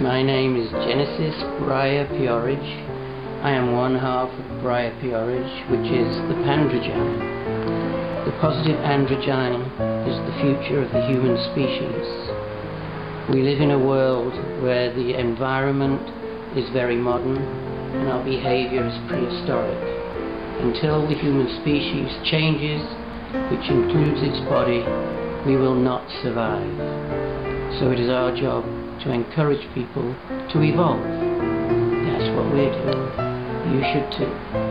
My name is Genesis Breyer P-Orridge. I am one half of Breyer P-Orridge, which is the Pandrogyne. The positive androgyne is the future of the human species. We live in a world where the environment is very modern and our behavior is prehistoric. Until the human species changes, which includes its body, we will not survive. So it is our job to encourage people to evolve. That's what we're doing. You should too.